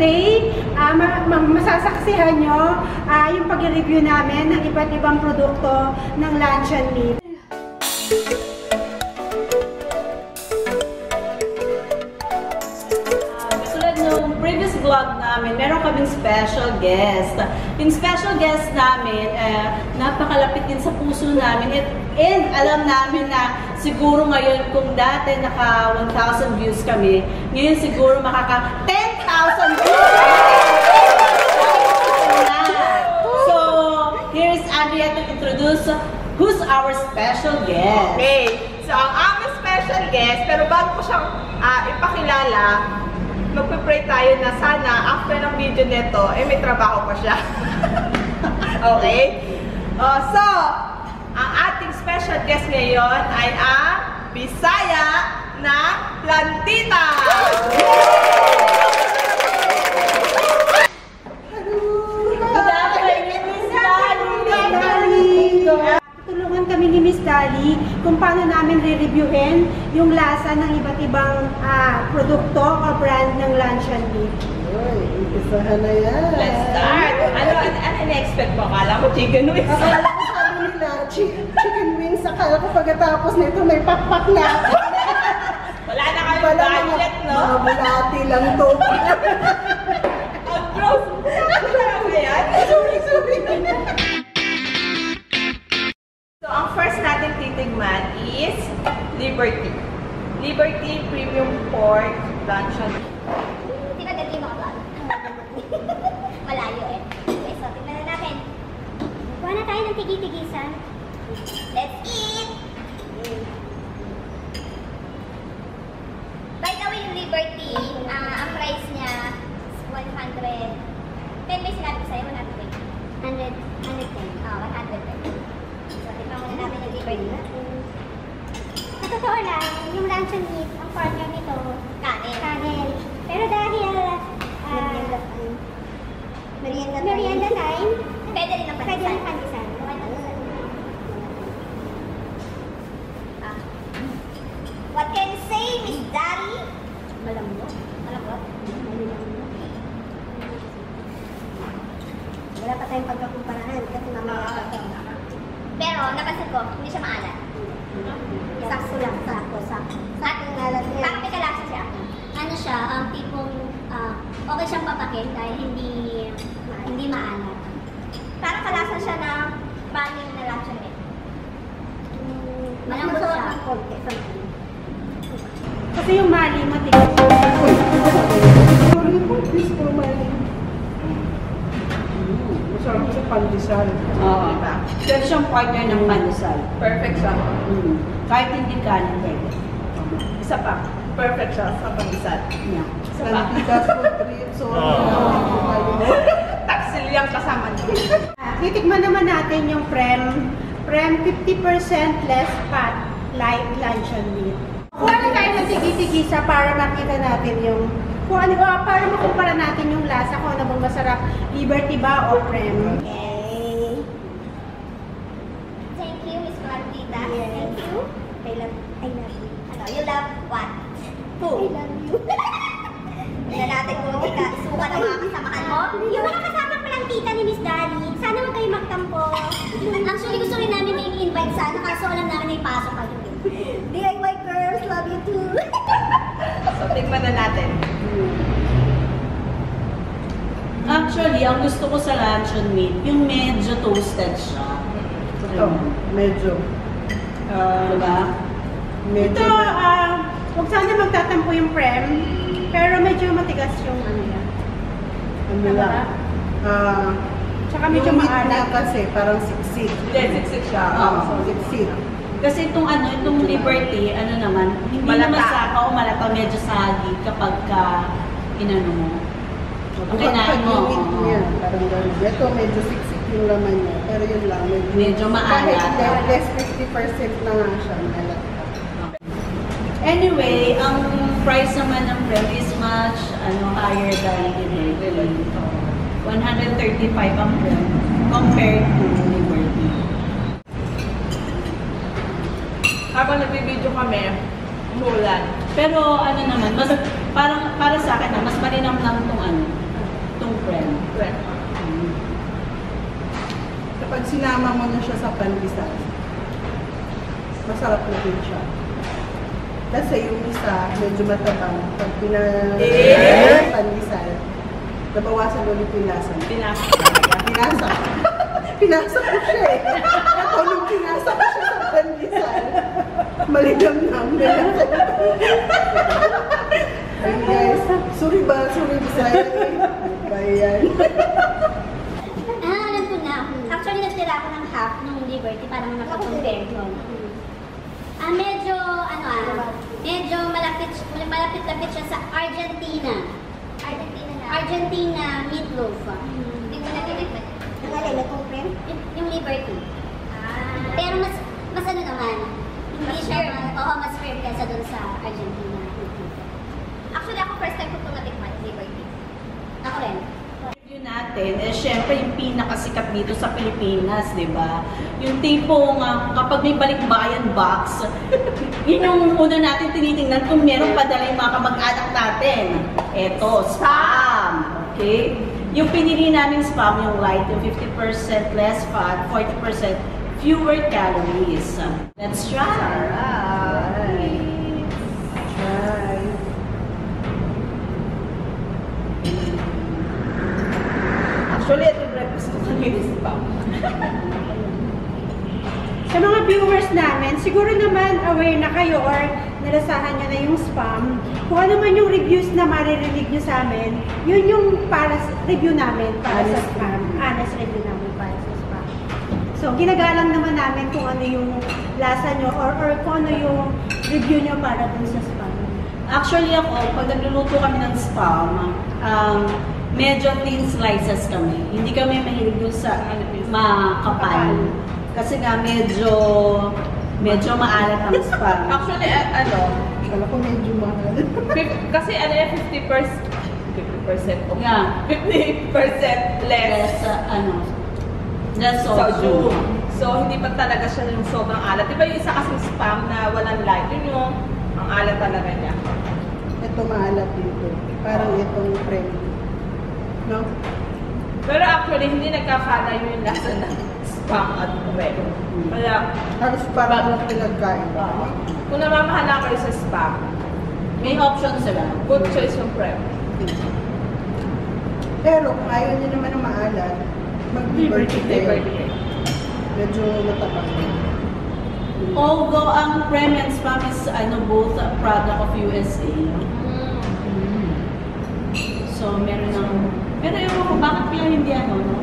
today, ah, ma- ma- masasaksihan nyo ah, yung pag-review namin ng iba't ibang produkto ng luncheon meat. Ah, previous vlog namin, meron kaming special guest. Yung special guest namin, eh, napakalapit din sa puso namin. At, and alam namin na siguro ngayon, kung dati naka 1,000 views kami, ngayon siguro makaka 10,000 views! Na. So, here's Andrea to introduce who's our special guest. Okay. So, ang aming special guest, pero bago ko siyang ah, ipakilala, magpe-pray tayo na sana after ng video nito, eh may trabaho pa siya. okay? Oh, so, ang ating special guest ngayon ay ang Bisaya na Plantita! Good afternoon, Miss Dali. Tutulungan kami ni Miss Dali kung paano namin re-reviewin yung lasa ng iba't ibang ah, produkto o brand ng luncheon meat. Uy, umpisahan na yan. Let's start! Ano, ano, ano na-expect mo? Akala mo chicken wings? Akala ko sabi nila, chi- chicken wings. Akala ko pagkatapos nito may pakpak na. Wala na kayong Wala budget, no? Mga bulati lang to. Ang gross! Ano ba yan? sorry, sorry. Titigman is Liberty. Liberty Premium Pork Luncheon. Di ba dati mga vlog? Malayo eh. Okay, so na natin. Kuha na tayo ng tigi-tigisan. Let's eat! By the Liberty, ah, ang price niya is 100. 10 ba yung sinabi ko sa'yo? 100 100? 110. Ah, 110. So, tignan muna natin yung Liberty. Sa totoo lang, luncheon meat, ang partner nito, kanin. Kanin. Pero dahil, ah, merienda time. Merienda time. Pwede rin ang. Pwede rin ang pandisan. Ah. What can you say, Miss Dari? Malambot. Malambot? Wala pa tayong pagkakumparahan kasi mamaya pa ito. Pero, napansin ko, hindi siya maalat. Sakto lang, sakto, sakto. Sakto ng alat niya. Parang may kalasa siya. Ano siya, ang tipong ah, okay siyang papakin dahil hindi hindi maalat. Parang kalasa siya ng banging na luncheon meat. Mm, Malambot siya. ng konti sa mali. Kasi yung mali matigas. Sorry po, please po, my... Masarap sa pandesal. Oo. Pwede siyang partner ng pandesal. Perfect siya. Mm. Kahit hindi kanin, pwede. Isa pa. Perfect siya sa pandesal. Yeah. Isa pa. Santitas po, trip. Sorry. Taxil yung kasama niya. Ah, titikman naman natin yung Prem. Prem 50% less fat light luncheon meat. Kuha na tayo ng tigi-tigisa para makita natin yung kung ano ba, para makumpara natin yung lasa kung ano bang masarap, Liberty ba o Prem. Okay. Thank you, Miss Martita. Yes. Thank you. I love, I love you. Ano, you love what? I Food. love you. Tignan natin kung ika, suka ng mga kasamahan mo. Yung mga kasama ko lang tita ni Miss Dali, sana huwag kayo magtampo. Actually, gusto rin namin na i-invite sana, kaso alam namin na ipasok kayo. DIY girls, love you too. So, tignan na natin. Actually, ang gusto ko sa luncheon meat, yung medyo toasted siya. Ito, medyo. Uh, diba? Medyo. Ito, ah, huwag sana magtatampo yung Prem, pero medyo matigas yung ano yan. Ano lang. Ah, Tsaka medyo maalat. kasi parang siksik. Hindi, siksik siya. Oo. Oo. Siksik. Kasi itong ano, itong Liberty, ano naman, hindi Malata. naman saka o malata, medyo sagi kapag ka inano mo. Ang kinain mo. Niya, parang gano'n. Ito, medyo siksik yung laman niya. Pero yun lang, medyo, Medyo maalat. Kahit less 50% na nga siya, maalat. Anyway, ang price naman ng Prem is much ano higher than Liberty. 135 ang Prem compared to Liberty. Habang nagbibideo kami, umuulan. Pero ano naman, mas parang para sa akin mas malinamnam tong ano, yung friend. Prem. Kapag sinama mo na siya sa pandesal, masarap na din siya. Kasi yung isa, medyo matabang. Pag pina Eh? pandesal, nabawasan ulit yung lasa. Pinasa. Pinasa. Pinasa ko siya eh. Ako nung pinasa ko siya sa pandesal, maligam na. Ay guys, sorry ba? Sorry Bisaya eh. Kaya yan. Ah, alam ko na. Actually, nagtira ako ng half nung Liberty para makakompare yun. Ah, medyo, ano ah, medyo malapit, malapit-lapit siya sa Argentina. Argentina na. Argentina meatloaf. Hindi ko na tinikman. Ang itong cream? Yung, Liberty. Ah. Pero mas, mas ano naman, hindi siya, oo, mas firm kaysa dun sa Argentina. Actually, ako first time ko itong natikman, Liberty. Ako rin. review natin, eh syempre yung pinakasikat dito sa Pilipinas, di ba? Yung tipong ah, kapag may balikbayan box, yun yung una natin tinitingnan kung meron padala yung mga kamag-anak natin. Eto, spam! Okay? Yung pinili namin spam, yung light, yung 50% less fat, 40% fewer calories. Let's try! Try. Actually, ito breakfast ko kanina sa pa. Sa mga viewers namin, siguro naman aware na kayo or nalasahan nyo na yung spam. Kung ano man yung reviews na maririnig nyo sa amin, yun yung para sa review namin para sa Honest spam. Honest review namin para sa spam. So, ginagalang naman namin kung ano yung lasa nyo or, or kung ano yung review nyo para dun sa spam. Actually ako, pag nagluluto kami ng spam, um, medyo thin slices kami. Hindi kami mahilig dun sa makapal. Kasi nga medyo medyo maalat ang spam. Actually, a- ano, Kala ko medyo mahal. kasi ano yung 50%, 50% of Yeah. 50% less Less, uh, ano, less soju. soju. So, hindi pa talaga siya yung sobrang alat. Di ba yung isa kasing spam na walang light? Yun yung ang alat talaga niya. Ito maalat dito. Parang itong cream. No? Pero actually, hindi nagkakalayo yung lasa ng spam at bread. Kaya, Halos parang walang pinagkain. kung namamahala kayo sa spam, May option sila. good choice yung prep. Pero kung ayaw niyo naman ng maalat, mag-liberty kayo. Medyo matapang. Although ang Prem and Spam is ano, both a product of USA. So, meron ng... Pero ewan ko, bakit kaya hindi ano, no?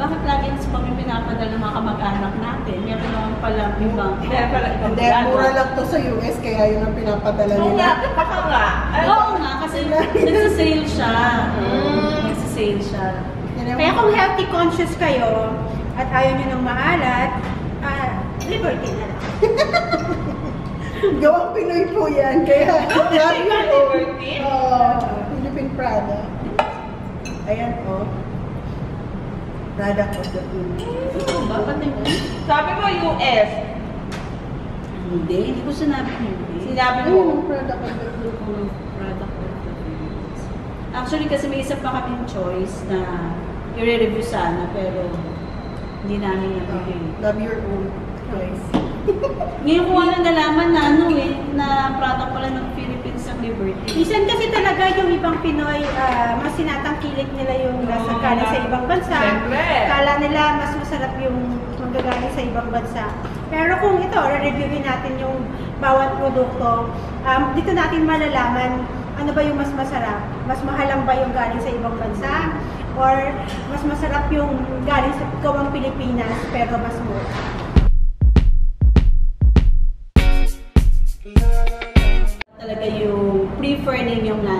Bakit lagi ang spam yung pinapadala ng mga kamag-anak natin? Meron naman pala ibang... Kaya pala ibang Hindi, mura lang to sa US, kaya yun ang pinapadala Oo nila. nga, baka nga. Oo nga, kasi nagsisale siya. Mm. Nagsisale siya. Kaya kung healthy conscious kayo at ayaw nyo ng maalat, ah, liberty na lang. Gawang Pinoy po yan, kaya sabi Ikaw, ko, Liberty? oh, Philippine Prada. Ayan, oh. Product of the Philippines. Oo ba? Pati mo? Sabi mo US. Hindi, hindi ko sinabi hindi. Sinabi mo. product of the Philippines. Product of the Philippines. Actually, kasi may isa pa kaming choice na i-review sana, pero hindi namin nabigay. Love your own choice. Ngayon ko lang nalaman na ano eh, na product pala ng Philippines Liberty. Minsan kasi talaga yung ibang Pinoy, ah, mas sinatangkilik nila yung nasa Oo, galing na- sa ibang bansa. Siyempre. Kala nila mas masarap yung manggagaling sa ibang bansa. Pero kung ito, re-reviewin natin yung bawat produkto, um, dito natin malalaman ano ba yung mas masarap. Mas mahalang ba yung galing sa ibang bansa? Or mas masarap yung galing sa gawang Pilipinas pero mas mura.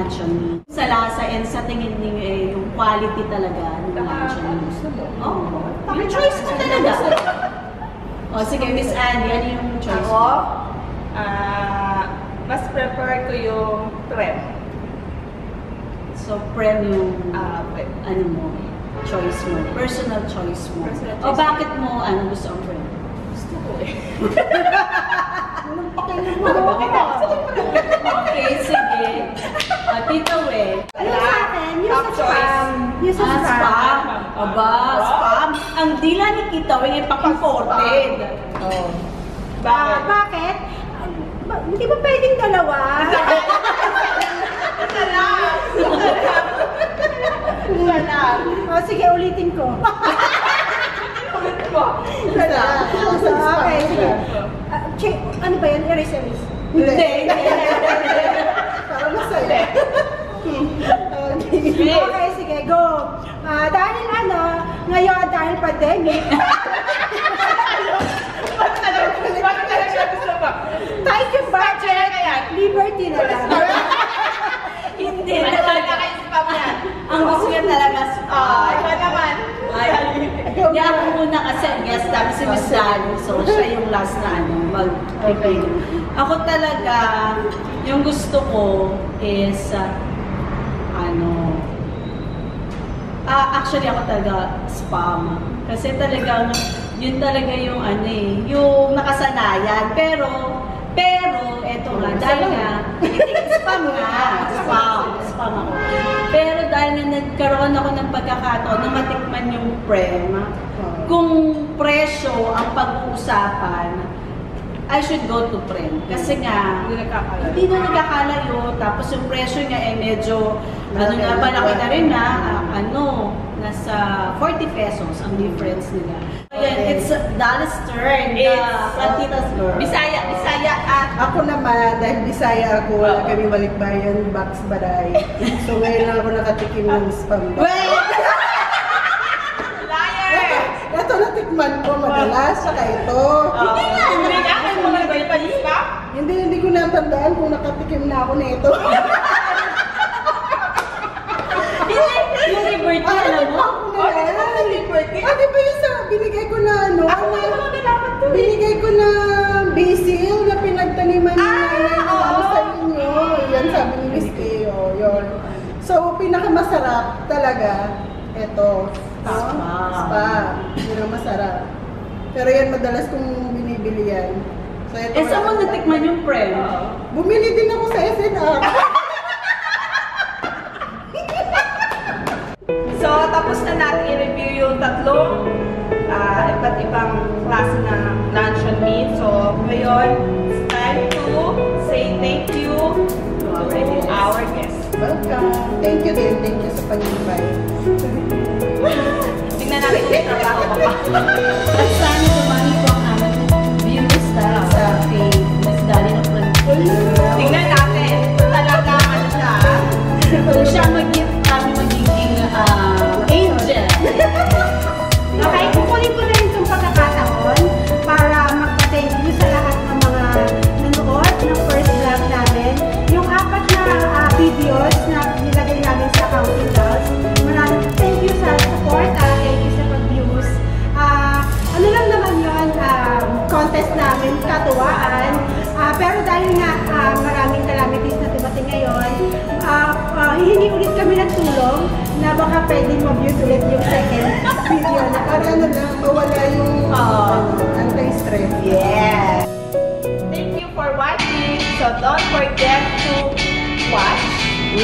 Luncheon meat. Sa lasa and sa tingin ninyo eh, yung quality talaga ng luncheon meat. gusto mo. Oo. Yung choice mo talaga. o sige, Miss Andy, ano yung choice Ako, ah, mas prefer ko yung prep. So, prem yung Ah, prep. ano mo, choice mo, personal choice mo. Personal O choice. bakit mo ano gusto ang prem? Gusto ko eh. okay, sige. Uh, Tita We. Ano sa akin, yung sa spam, sa Ah, spam. spam. Aba, spam. Ang dila ni ay pang-imported. Oh. Ah, Bakit? bakit? Ah, ba- Hindi ba pwedeng dalawa? Isa lang! Isa lang! o, sige, ulitin ko. Ulit. Isa lang. Okay, sige. Ah, check, ano ba yan? Erase, erase. Hindi. Para masaya. Okay, sige, go. Ah, dahil ano, ngayon, dahil pandemic, Bakit talaga bakit talaga gusto mo? tight yung budget, Kaya, liberty na lang. Hindi. Ano talaga kayo spam yan? Ang gusto niya talaga spam. Ah, iba naman. Ay, hindi ako muna kasi ang guest namin si Miss Lalo. So, siya yung last na ano, mag okay. Ako talaga, yung gusto ko is, ah, ano, ah, actually ako talaga spam. Kasi talagang, yun talaga yung ano eh, yung nakasanayan. Pero, pero, eto nga, dahil nga, spam nga, spam, spam ako. Pero dahil nga nagkaroon ako ng pagkakataon na matikman yung prem, kung presyo ang pag-uusapan, I should go to prem. Kasi nga, Hindi hindi na nagkakalayo. Tapos yung presyo niya ay medyo, ano na, malaki na rin na, ah, ano, nasa 40 pesos ang difference nila. Ayan, it's Dallas turn, It's- Cantitas girl. Bisaya, Bisaya at Ako naman, dahil Bisaya ako, wala kami balikbayan, box baray. So ngayon lang ako nakatikim ng spam. Wait! liar! Ito natikman ko madalas, saka ito. Hindi nga! Hindi nga! Kayo mo ba yung spam? Hindi, hindi ko natandaan kung nakatikim na ako nito. Yung Liberty, alam mo? Oh, di ba na liberty? Ah, di ba yung sa binigay ko na ano? Ako nga yung mga nilaman to. Binigay ko na basil na pinagtaniman ni Ah, nanay na ano sa inyo. Yan sabi ni Miss Teo, yun. So, pinakamasarap talaga, ito. Spam. Spam. Yun ang masarap. Pero yan, madalas kong binibili yan. So, ito Eh, saan mo natikman yung prem? Bumili din ako sa SNR. So, tapos na natin i-review yung tatlong ah, iba't ibang klase ng luncheon meat. So, ngayon,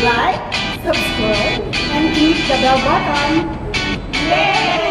Like, Subscribe. and click the bell button. Yay!